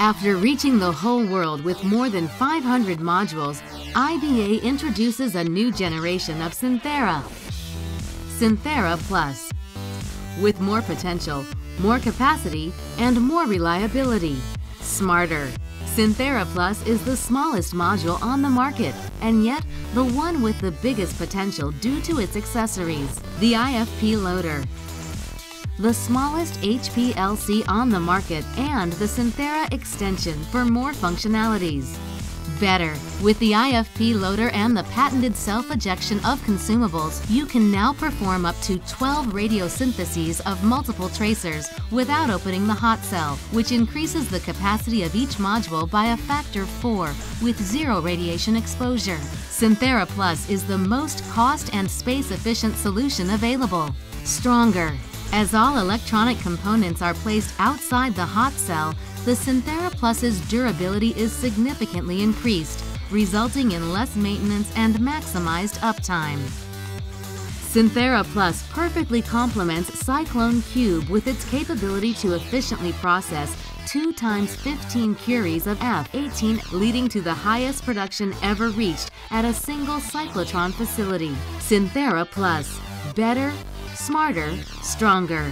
After reaching the whole world with more than 500 modules, IBA introduces a new generation of Synthera. Synthera Plus. With more potential, more capacity, and more reliability. Smarter. Synthera Plus is the smallest module on the market, and yet the one with the biggest potential due to its accessories, the IFP loader the smallest HPLC on the market, and the Synthera extension for more functionalities. Better. With the IFP loader and the patented self-ejection of consumables, you can now perform up to 12 radio syntheses of multiple tracers without opening the hot cell, which increases the capacity of each module by a factor 4 with zero radiation exposure. Synthera Plus is the most cost and space-efficient solution available. Stronger. As all electronic components are placed outside the hot cell, the Synthera Plus's durability is significantly increased, resulting in less maintenance and maximized uptime. Synthera Plus perfectly complements Cyclone KIUBE with its capability to efficiently process 2 times 15 curies of F-18, leading to the highest production ever reached at a single cyclotron facility. Synthera Plus. Better, smarter, stronger.